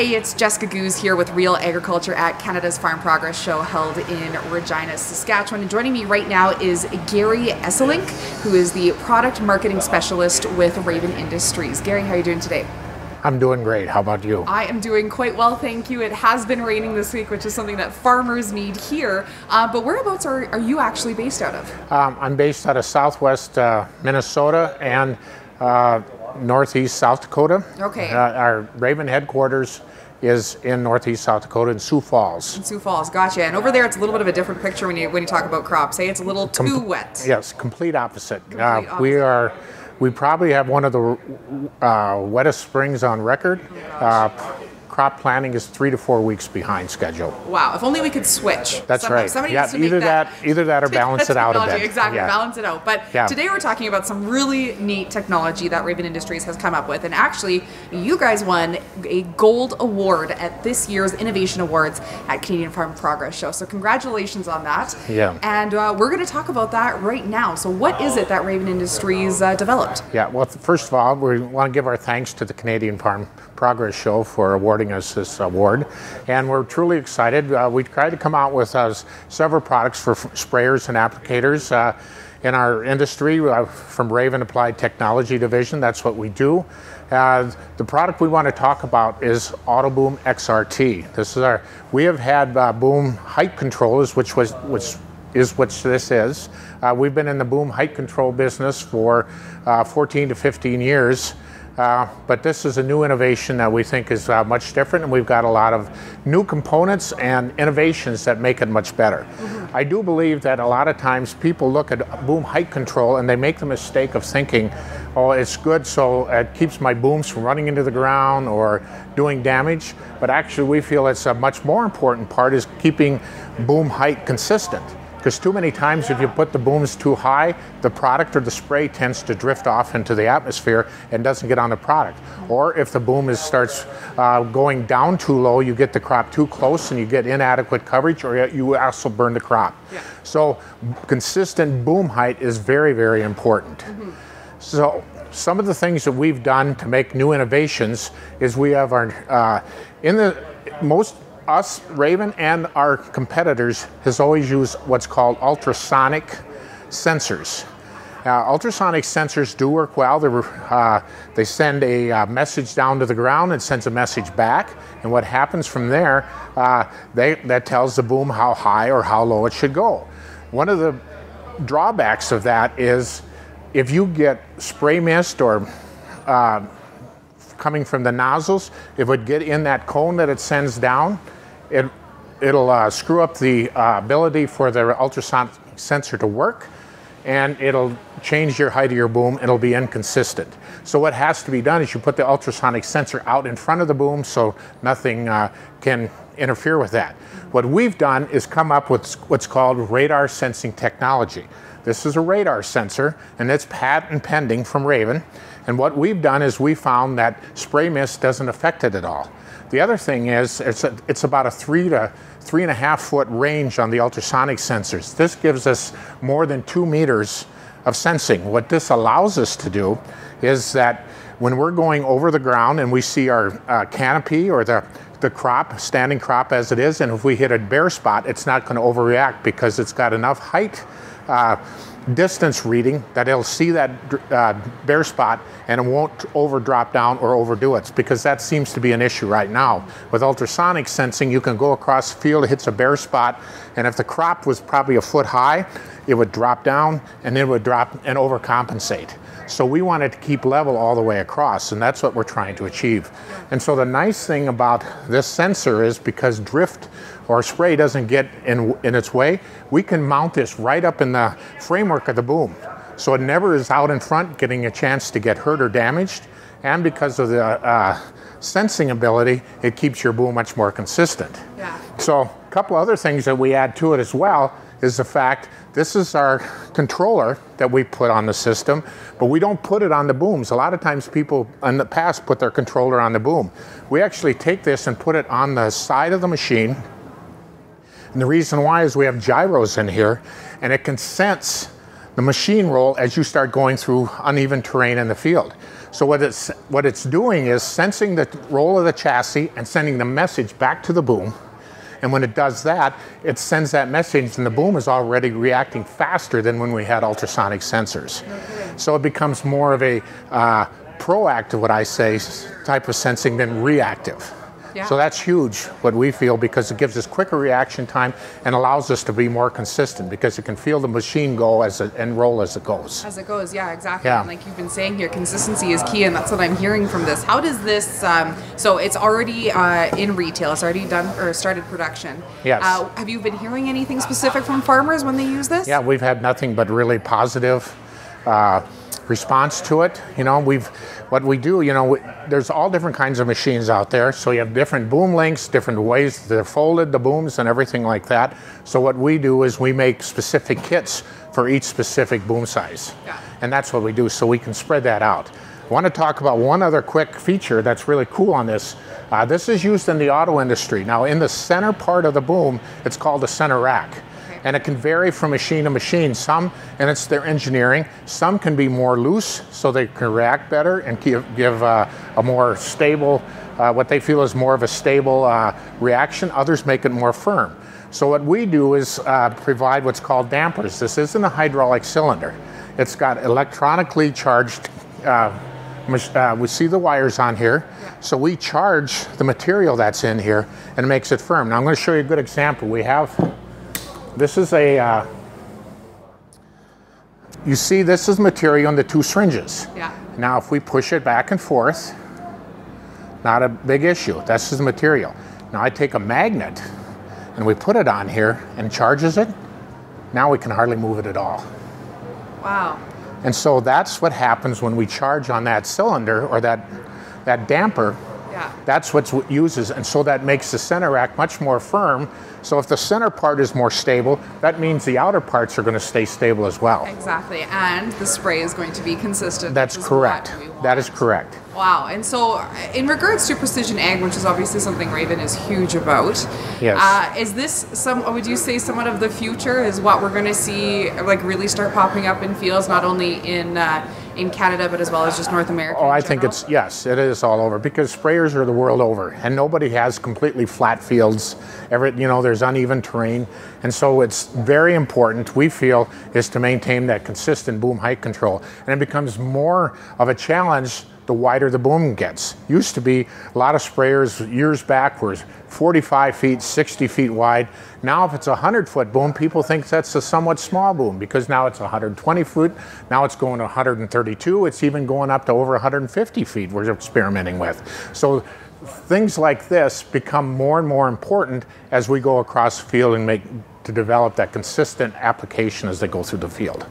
Hey, it's Jessica Goose here with Real Agriculture at Canada's Farm Progress Show held in Regina, Saskatchewan. And joining me right now is Gary Esselink, who is the product marketing specialist with Raven Industries. Gary, how are you doing today? I'm doing great. How about you? I am doing quite well, thank you. It has been raining this week, which is something that farmers need here. Uh, but whereabouts are, are you actually based out of? Um, I'm based out of southwest uh, Minnesota and uh, northeast South Dakota. Okay. Uh, our Raven headquarters is in northeast South Dakota in Sioux Falls. In Sioux Falls, gotcha. And over there, it's a little bit of a different picture when you when you talk about crops. Say it's a little too Com wet. Yes, complete opposite. Complete uh, opposite. We are. We probably have one of the uh, wettest springs on record. uh, crop planting is three to four weeks behind schedule. Wow, if only we could switch. That's Some- right. Somebody Yeah, needs to either that, either that or balance that it out a bit. Exactly, Yeah. balance it out. But Yeah. today we're talking about some really neat technology that Raven Industries has come up with. And actually, you guys won a gold award at this year's Innovation Awards at Canadian Farm Progress Show. So congratulations on that. Yeah. And uh, we're going to talk about that right now. So what is it that Raven Industries uh, developed? Yeah, well, first of all, we want to give our thanks to the Canadian Farm Progress Show for awarding us this award. And we're truly excited. Uh, we tried to come out with uh, several products for sprayers and applicators. Uh, in our industry, uh, from Raven Applied Technology Division, that's what we do. Uh, the product we want to talk about is AutoBoom XRT. This is our. We have had uh, boom height controllers, which was which is what this is. Uh, we've been in the boom height control business for uh, 14 to 15 years. Uh, but this is a new innovation that we think is uh, much different, and we've got a lot of new components and innovations that make it much better. I do believe that a lot of times people look at boom height control and they make the mistake of thinking, oh, it's good so it keeps my booms from running into the ground or doing damage. But actually, we feel it's a much more important part is keeping boom height consistent. Because too many times, if you put the booms too high, the product or the spray tends to drift off into the atmosphere and doesn't get on the product. Or if the boom is, starts uh, going down too low, you get the crop too close and you get inadequate coverage, or you also burn the crop. Yeah. So, consistent boom height is very, very important. So, some of the things that we've done to make new innovations is we have our uh, in the most us Raven and our competitors has always used what's called ultrasonic sensors. Uh, ultrasonic sensors do work well. Uh, they send a uh, message down to the ground and sends a message back. And what happens from there, uh, they, that tells the boom how high or how low it should go. One of the drawbacks of that is if you get spray mist or uh, coming from the nozzles, it would get in that cone that it sends down, it, it'll uh, screw up the uh, ability for the ultrasonic sensor to work and it'll change your height of your boom. It'll be inconsistent. So what has to be done is you put the ultrasonic sensor out in front of the boom so nothing uh, can interfere with that. What we've done is come up with what's called radar sensing technology. This is a radar sensor and it's patent pending from Raven. And what we've done is we found that spray mist doesn't affect it at all. The other thing is it's, a, it's about a three to three and a half foot range on the ultrasonic sensors. This gives us more than two meters of sensing. What this allows us to do is that when we're going over the ground and we see our uh, canopy or the, the crop, standing crop as it is, and if we hit a bare spot, it's not going to overreact because it's got enough height uh, distance reading that it'll see that uh, bare spot and it won't over drop down or overdo it because that seems to be an issue right now. With ultrasonic sensing, you can go across the field, it hits a bare spot, and if the crop was probably a foot high, it would drop down and then it would drop and overcompensate. So we wanted to keep level all the way across, and that's what we're trying to achieve. And so the nice thing about this sensor is because drift or spray doesn't get in, in its way, we can mount this right up in the framework of the boom. So it never is out in front getting a chance to get hurt or damaged. And because of the uh, sensing ability, it keeps your boom much more consistent. Yeah. So a couple other things that we add to it as well is the fact this is our controller that we put on the system, but we don't put it on the booms. A lot of times people in the past put their controller on the boom. We actually take this and put it on the side of the machine. And the reason why is we have gyros in here and it can sense the machine roll as you start going through uneven terrain in the field. So what it's what it's doing is sensing the roll of the chassis and sending the message back to the boom. And when it does that, it sends that message, and the boom is already reacting faster than when we had ultrasonic sensors. So it becomes more of a uh, proactive, what I say, type of sensing than reactive. Yeah. So that's huge, what we feel, because it gives us quicker reaction time and allows us to be more consistent because it can feel the machine go as it, and roll as it goes. As it goes, yeah, exactly. Yeah. And like you've been saying here, consistency is key, and that's what I'm hearing from this. How does this? Um, so it's already uh, in retail. It's already done or started production. Yes. Uh, have you been hearing anything specific from farmers when they use this? Yeah, we've had nothing but really positive. Uh, response to it. You know, we've what we do. You know, we, there's all different kinds of machines out there. So you have different boom lengths, different ways they're folded, the booms, and everything like that. So what we do is we make specific kits for each specific boom size, yeah. and that's what we do. So we can spread that out. I want to talk about one other quick feature that's really cool on this. Uh, this is used in the auto industry. Now, in the center part of the boom, it's called the center rack and it can vary from machine to machine. Some, and it's their engineering, some can be more loose so they can react better and give, give uh, a more stable, uh, what they feel is more of a stable uh, reaction. Others make it more firm. So what we do is uh, provide what's called dampers. This isn't a hydraulic cylinder. It's got electronically charged uh, uh, we see the wires on here. So we charge the material that's in here and it makes it firm. Now I'm going to show you a good example. We have this is a, uh, you see this is material in the two syringes. Yeah. Now if we push it back and forth, not a big issue. That's the material. Now I take a magnet and we put it on here and charges it. Now we can hardly move it at all. Wow. And so that's what happens when we charge on that cylinder or that, that damper yeah. That's what uses, and so that makes the center rack much more firm. So if the center part is more stable, that means the outer parts are going to stay stable as well. Exactly, and the spray is going to be consistent. That's correct. That is correct. Wow, and so in regards to precision ag, which is obviously something Raven is huge about, yes. Uh, is this some? Would you say somewhat of the future is what we're going to see, like really start popping up in fields, not only in uh, in Canada, but as well as just North America? Oh, I think it's, yes, it is all over because sprayers are the world over and nobody has completely flat fields. Every, you know, there's uneven terrain. And so it's very important, we feel, is to maintain that consistent boom height control. And it becomes more of a challenge the wider the boom gets. Used to be a lot of sprayers years back were 45 feet, 60 feet wide. Now if it's a 100 foot boom, people think that's a somewhat small boom because now it's 120 foot, now it's going to 132, it's even going up to over 150 feet we're experimenting with. So things like this become more and more important as we go across the field and make to develop that consistent application as they go through the field.